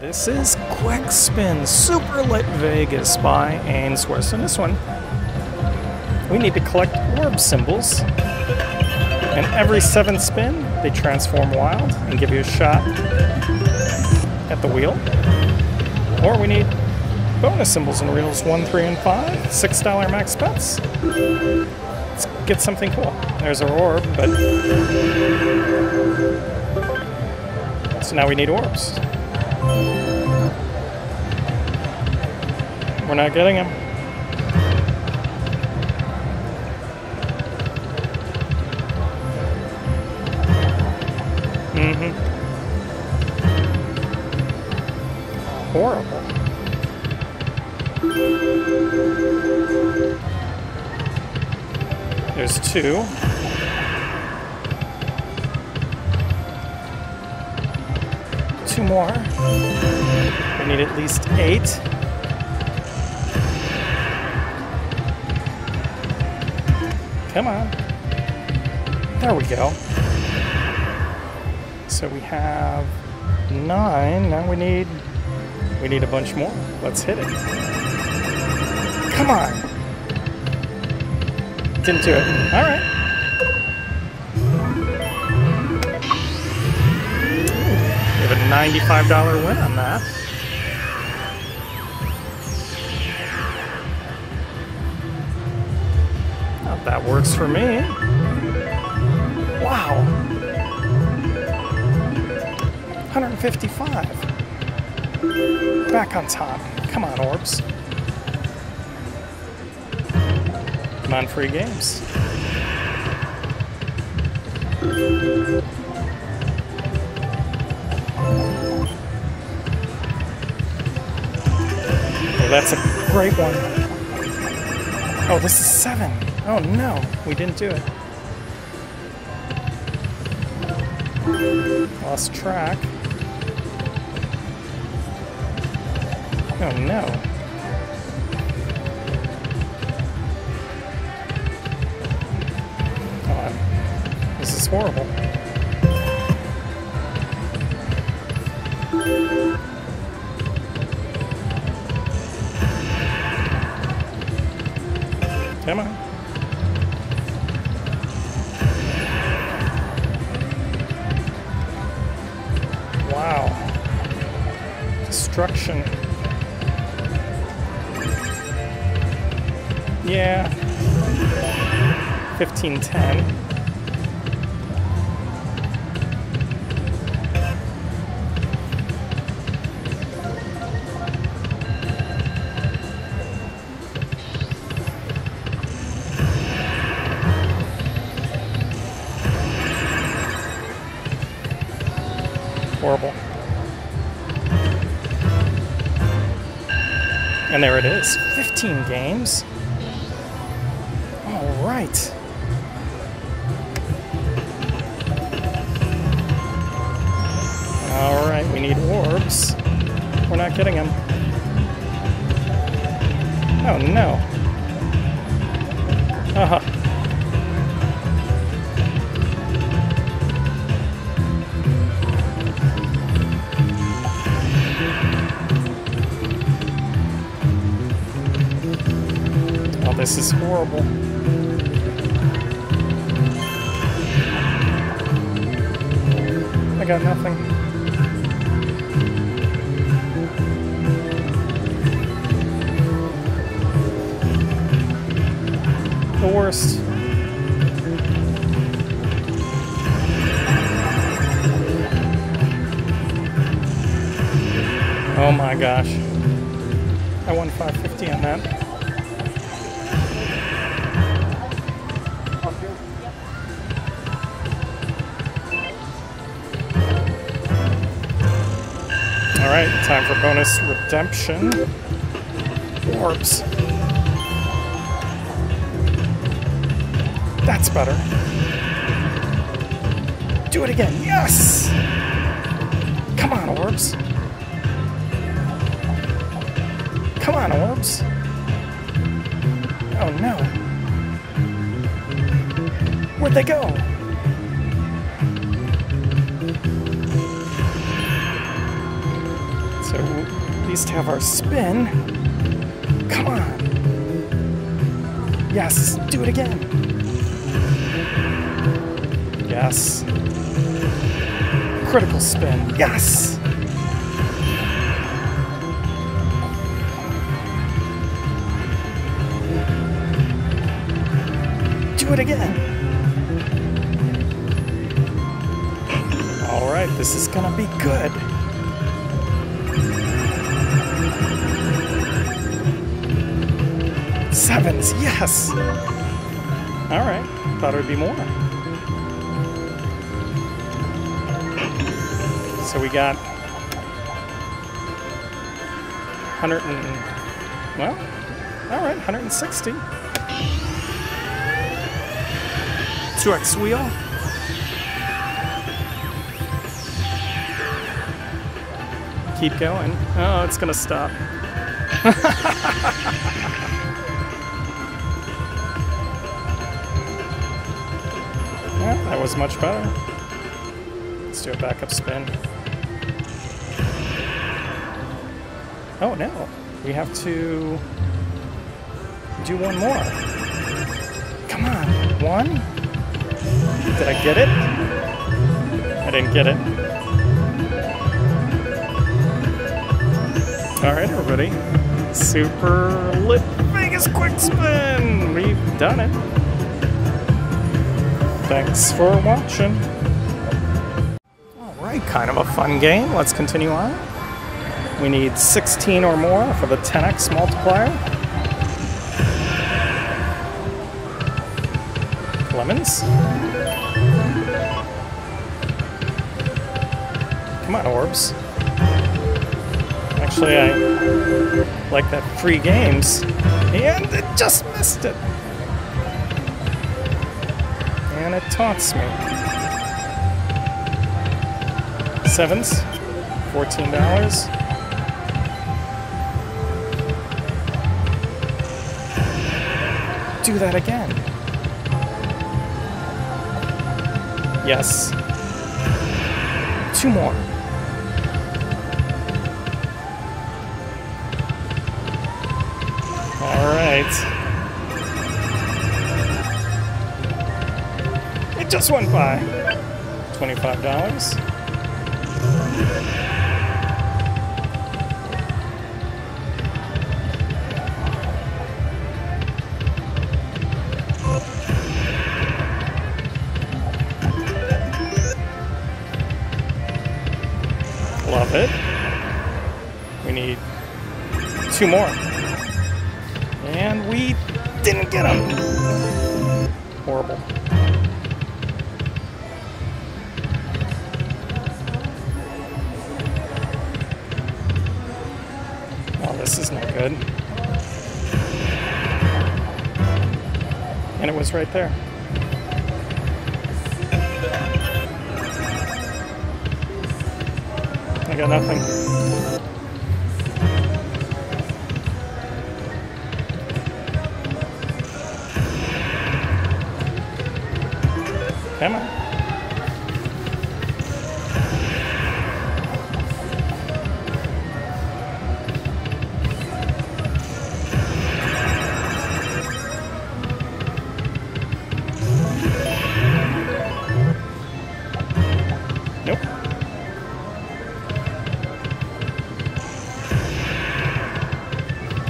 This is Quick Spin Super Lit Vegas by Ainsworth. In this one, we need to collect orb symbols. And every seventh spin, they transform wild and give you a shot at the wheel. Or we need bonus symbols in reels 1, 3, and 5. $6 max bets. Let's get something cool. There's our orb, but. So now we need orbs. We're not getting him. Mm-hmm. Horrible. There's two. More. We need at least eight. Come on. There we go. So we have nine. Now we need we need a bunch more. Let's hit it. Come on. Didn't do it. All right. $95 win on that. Oh, that works for me. Wow. 155. Back on top. Come on, orbs. Come on, free games. That's a great one. Oh, this is seven. Oh no, we didn't do it. Lost track. Oh no. Oh, this is horrible. Yeah. 1510. Horrible. And there it is 15 games. All right. All right, we need orbs. We're not getting them. Oh no. Uh this is horrible. I got nothing. The worst. Oh my gosh. I won 550 on that. All right, time for bonus redemption. Orbs. That's better. Do it again. Yes! Come on, orbs. Come on, orbs. Oh no. Where'd they go? Least have our spin. Come on. Yes, do it again. Yes. Critical spin. Yes! Do it again. All right, this is gonna be good. Sevens, yes! All right, thought it would be more. So we got 100 and, well, all right, 160. 2x wheel. Keep going. Oh, it's gonna stop. was much better. Let's do a backup spin. Oh no, we have to do one more. Come on, one? Did I get it? I didn't get it. All right, everybody. Super lit Vegas quick spin. We've done it. Thanks for watching. All right, kind of a fun game. Let's continue on. We need 16 or more for the 10x multiplier. Lemons. Come on, orbs. Actually, I like that free games, and it just missed it. And it taunts me. Sevens, $14. Do that again. Yes. Two more. All right. Just went by. $25. Love it. We need two more. And we didn't get them. Horrible. This is not good. And it was right there. I got nothing. Come on.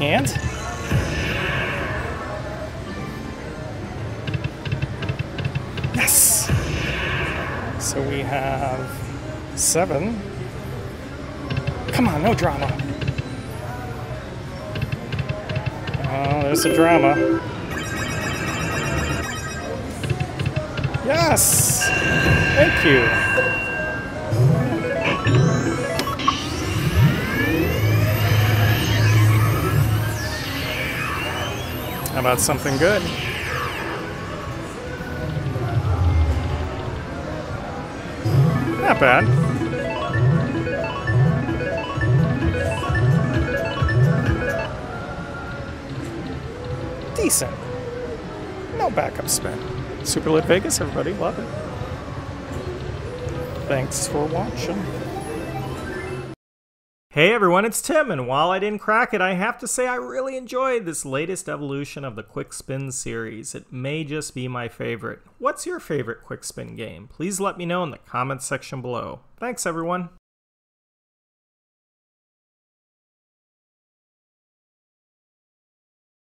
And yes. So we have seven. Come on, no drama. Oh, there's a drama. Yes. Thank you. About something good? Not bad. Decent. No backup spin. Super Lit Vegas, everybody. Love it. Thanks for watching. Hey everyone, it's Tim, and while I didn't crack it, I have to say I really enjoyed this latest evolution of the Quick Spin series. It may just be my favorite. What's your favorite Quick Spin game? Please let me know in the comments section below. Thanks everyone.